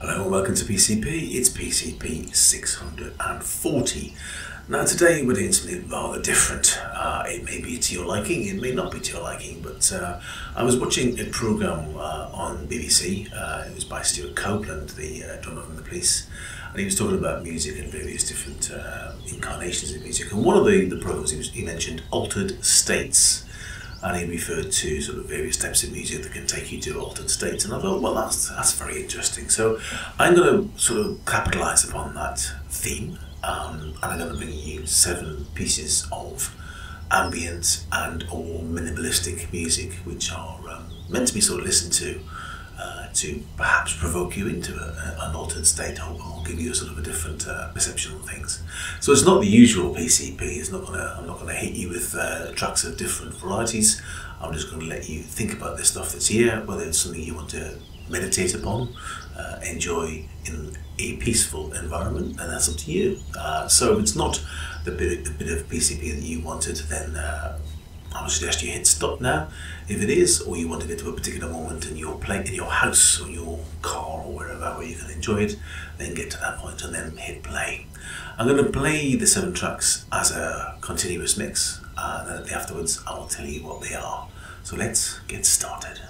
Hello and welcome to PCP. It's PCP 640. Now today we're doing something rather different. Uh, it may be to your liking, it may not be to your liking, but uh, I was watching a programme uh, on BBC. Uh, it was by Stewart Copeland, the uh, drummer from the Police, and he was talking about music and various different uh, incarnations of music. And one of the, the programmes he, he mentioned altered states and he referred to sort of various types of music that can take you to altered states. And I thought, well, that's that's very interesting. So I'm going to sort of capitalise upon that theme, um, and I'm going to bring you seven pieces of ambient and or minimalistic music, which are um, meant to be sort of listened to. To perhaps provoke you into a, an altered state or, or, give you a sort of a different uh, perception of things. So it's not the usual PCP. It's not gonna. I'm not gonna hit you with uh, tracks of different varieties. I'm just going to let you think about the stuff that's here, whether it's something you want to meditate upon, uh, enjoy in a peaceful environment, and that's up to you. Uh, so if it's not the bit, the bit of PCP that you wanted, then uh, I would suggest you hit stop now. If it is, or you want to get to a particular moment in your play, in your house or your car or wherever where you can enjoy it, then get to that point and then hit play. I'm going to play the seven tracks as a continuous mix, uh, and then afterwards I will tell you what they are. So let's get started.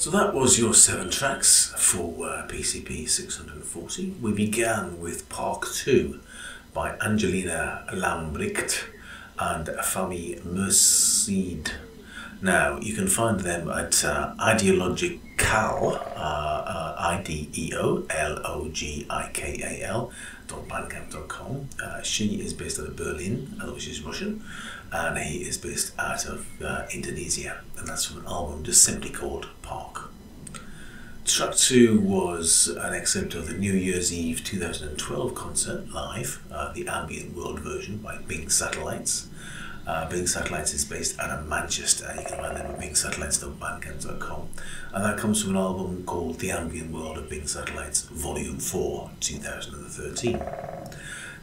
So that was your seven tracks for uh, PCP 640. We began with Park 2 by Angelina Lambrikht and Fahmi Mursyid. Now, you can find them at uh, Ideologikal, uh, uh, I-D-E-O-L-O-G-I-K-A-L bandcamp.com. Uh, she is based out of Berlin, although she's Russian, and he is based out of uh, Indonesia, and that's from an album just simply called Park. Track 2 was an excerpt of the New Year's Eve 2012 concert live, uh, the ambient world version by Bing Satellites. Uh, Bing Satellites is based out of Manchester. You can find them at bingsatellites.bandcamp.com. And that comes from an album called The Ambient World of Bing Satellites, Volume 4, 2013.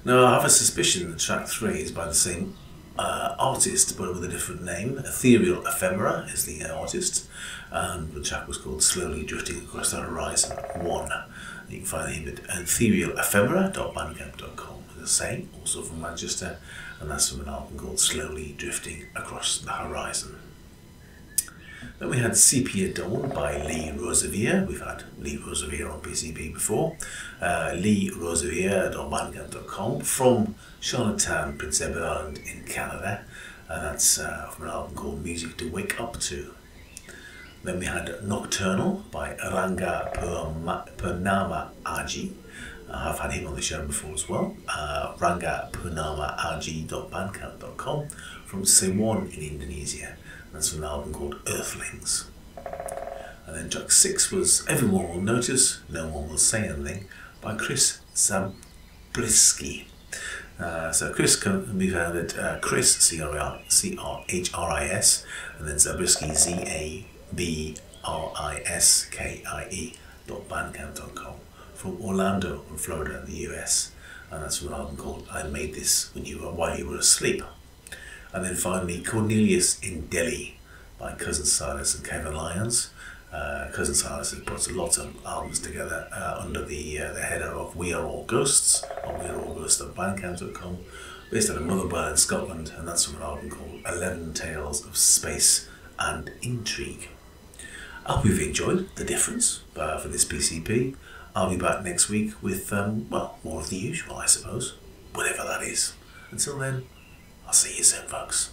Now, I have a suspicion that track 3 is by the same uh, artist, but with a different name. Ethereal Ephemera is the artist, and the track was called Slowly Drifting Across the Horizon 1. You can find him at etherealephemera.bandcamp.com. As I say, also from Manchester and that's from an album called Slowly Drifting Across the Horizon. Then we had Sepia Dawn by Lee Rosevere. We've had Lee Rosevere on PCP before. Uh, Lee Rosevere.bandcamp.com from Charlottetown, Prince Edward Island in Canada. And that's uh, from an album called Music to Wake Up To. Then we had Nocturnal by Rangga Purnama Aji I've had him on the show before as well. Uh, ranggapurnamaaji.bandcamp.com from Ceylon in Indonesia. That's from an album called Earthlings. And then track six was Everyone Will Notice, No One Will Say Anything by Chris Zabriskie. Uh, so Chris can be found at uh, Chris C R H R I S and then Zabriskie Z A B R I S K I E dot bandcamp.com from Orlando in Florida in the US. And that's an album called I Made This When You Were While You Were Asleep. And then finally Cornelius in Delhi by Cousin Silas and Kevin Lyons. Uh, Cousin Silas has put lots of albums together uh, under the uh, the header of We Are All Ghosts on We Are All Ghosts at bandcamp.com, based out of Motherwell in Scotland, and that's from an album called Eleven Tales of Space and Intrigue. I hope you've enjoyed the difference uh, for this PCP. I'll be back next week with, um, well, more of the usual, I suppose. Whatever that is. Until then, I'll see you soon, folks.